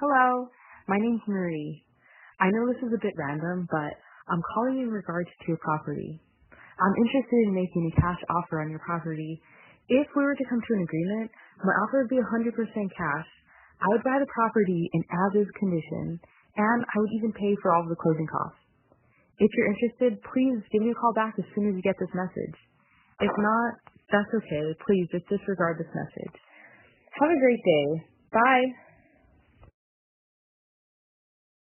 Hello, my name's Marie. I know this is a bit random, but I'm calling in regards to your property. I'm interested in making a cash offer on your property. If we were to come to an agreement, my offer would be 100% cash. I would buy the property in as-is condition, and I would even pay for all of the closing costs. If you're interested, please give me a call back as soon as you get this message. If not, that's okay. Please just disregard this message. Have a great day. Bye.